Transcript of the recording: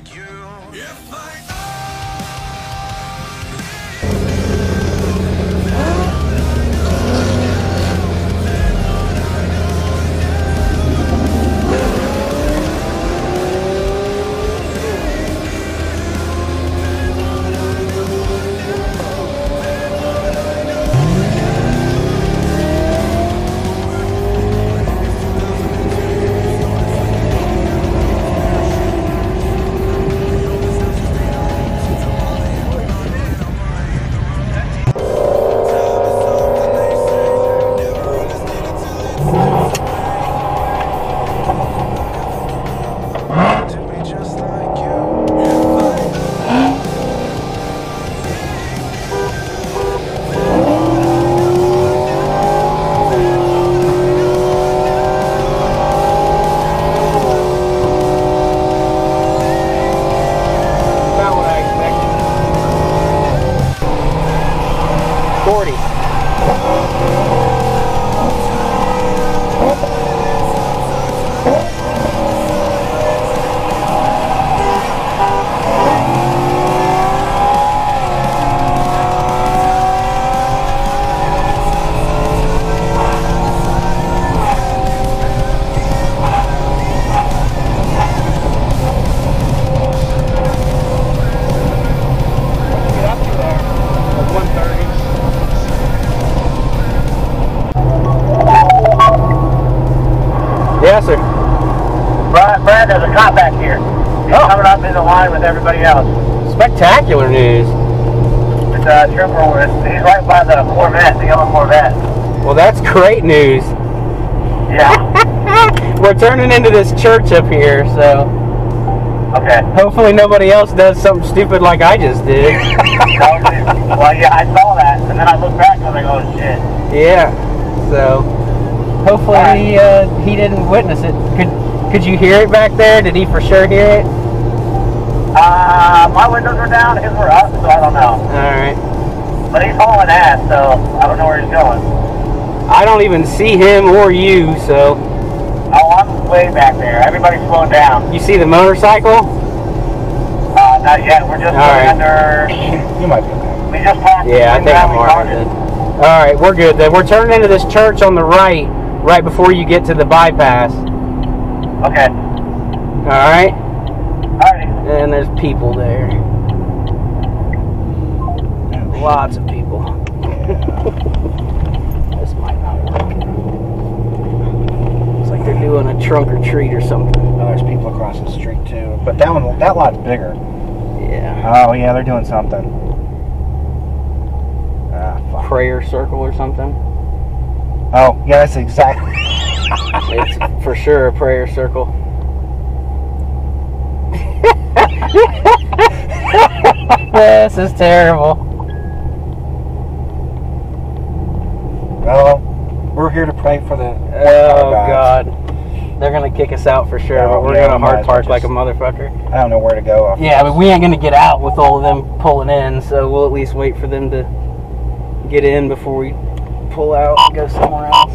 like you. If line with everybody else. Spectacular news. It's trooper. with- He's right by the Corvette, the yellow Corvette. Well, that's great news. Yeah. We're turning into this church up here, so okay. hopefully nobody else does something stupid like I just did. well, yeah, I saw that, and then I looked back and I was like, oh shit. yeah. So hopefully he, uh, he didn't witness it. Could could you hear it back there? Did he for sure hear it? Uh, my windows were down, his were up, so I don't know. All right. But he's hauling ass, so I don't know where he's going. I don't even see him or you, so Oh, I'm way back there. Everybody's slowing down. you see the motorcycle? Uh, not yet. We're just All going right. under. You might be okay. We just passed. Yeah, I think I'm Valley alright All right, we're good then. We're turning into this church on the right, right before you get to the bypass. Okay. All right, Alrighty. And there's people there. Lots of people. this might not work. Looks like they're doing a trunk or treat or something. Oh, there's people across the street too. But that one, that lot's bigger. Yeah. Oh yeah, they're doing something. Ah. Prayer circle or something. Oh yeah, that's exactly. It's for sure a prayer circle. This is terrible. Well, we're here to pray for the. Oh God. They're gonna kick us out for sure, Oh, but we're yeah, gonna we hard as well park like a motherfucker. I don't know where to go. Off Yeah, but we ain't gonna get out with all of them pulling in, so we'll at least wait for them to get in before we pull out and go somewhere else.